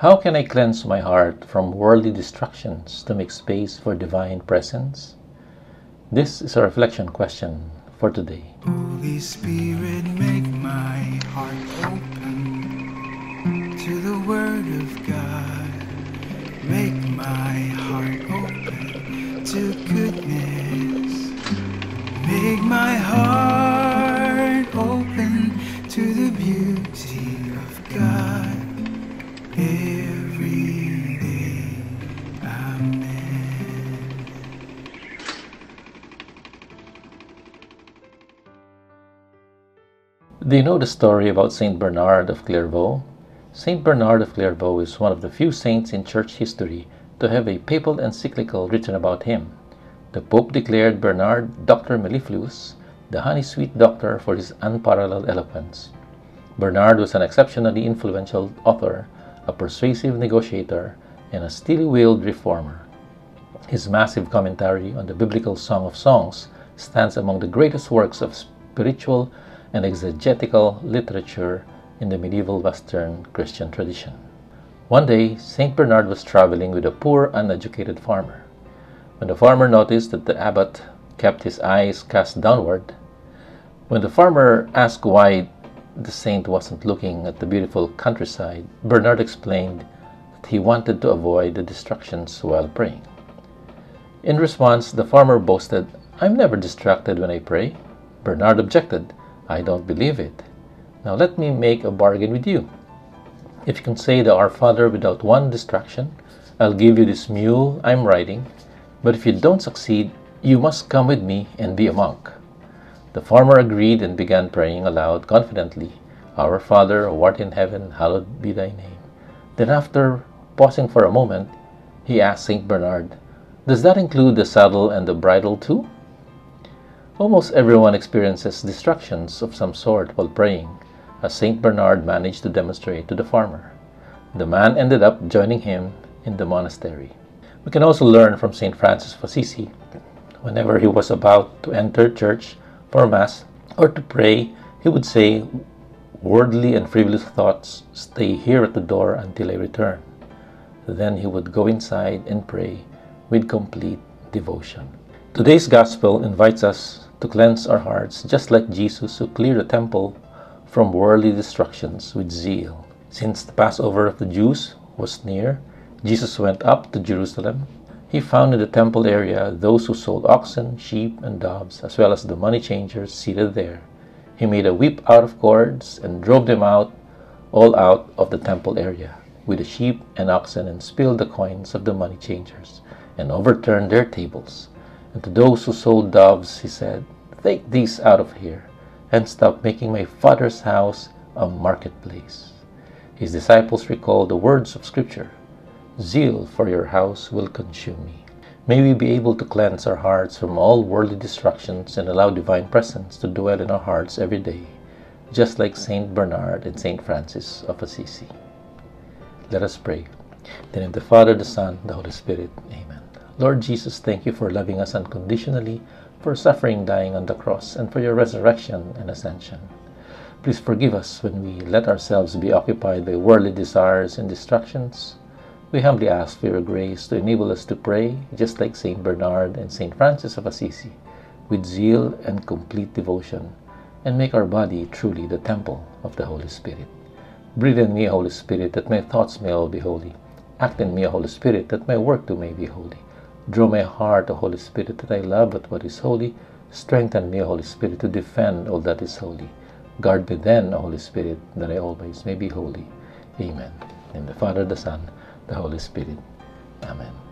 How can I cleanse my heart from worldly distractions to make space for divine presence? This is a reflection question for today. Holy Spirit, make my heart open to the Word of God. Make my heart open to goodness. Make my heart open to the beauty of God Do you know the story about Saint Bernard of Clairvaux? Saint Bernard of Clairvaux is one of the few saints in church history to have a papal encyclical written about him. The Pope declared Bernard Doctor Mellifluus, the honey sweet doctor for his unparalleled eloquence. Bernard was an exceptionally influential author, a persuasive negotiator, and a steely willed reformer. His massive commentary on the biblical Song of Songs stands among the greatest works of spiritual and exegetical literature in the medieval Western Christian tradition. One day, St. Bernard was traveling with a poor, uneducated farmer. When the farmer noticed that the abbot kept his eyes cast downward, when the farmer asked why the saint wasn't looking at the beautiful countryside, Bernard explained he wanted to avoid the distractions while praying. In response, the farmer boasted, I'm never distracted when I pray. Bernard objected, I don't believe it. Now let me make a bargain with you. If you can say the Our Father without one distraction, I'll give you this mule I'm riding. But if you don't succeed, you must come with me and be a monk. The farmer agreed and began praying aloud confidently, Our Father, who art in heaven, hallowed be thy name. Then, after pausing for a moment, he asked St. Bernard, Does that include the saddle and the bridle too? Almost everyone experiences distractions of some sort while praying, as St. Bernard managed to demonstrate to the farmer. The man ended up joining him in the monastery. We can also learn from St. Francis of Assisi. Whenever he was about to enter church for Mass or to pray, he would say, Worldly and frivolous thoughts, stay here at the door until I return. Then he would go inside and pray with complete devotion. Today's Gospel invites us to cleanse our hearts just like Jesus who cleared the temple from worldly distractions with zeal. Since the Passover of the Jews was near, Jesus went up to Jerusalem. He found in the temple area those who sold oxen, sheep, and doves, as well as the money changers seated there. He made a whip out of cords and drove them out, all out of the temple area, with the sheep and oxen, and spilled the coins of the money changers, and overturned their tables. And to those who sold doves, he said, Take these out of here, and stop making my Father's house a marketplace. His disciples recalled the words of Scripture Zeal for your house will consume me. May we be able to cleanse our hearts from all worldly distractions and allow divine presence to dwell in our hearts every day, just like Saint Bernard and Saint Francis of Assisi. Let us pray. The name of the Father, the Son, the Holy Spirit. Amen. Lord Jesus, thank you for loving us unconditionally, for suffering, dying on the cross, and for your resurrection and ascension. Please forgive us when we let ourselves be occupied by worldly desires and distractions. We humbly ask for your grace to enable us to pray, just like St. Bernard and St. Francis of Assisi, with zeal and complete devotion, and make our body truly the temple of the Holy Spirit. Breathe in me, Holy Spirit, that my thoughts may all be holy. Act in me, Holy Spirit, that my work too may be holy. Draw my heart, O Holy Spirit, that I love but what is holy. Strengthen me, Holy Spirit, to defend all that is holy. Guard me then, O Holy Spirit, that I always may be holy. Amen. In the Father, the Son, the Holy Spirit. Amen.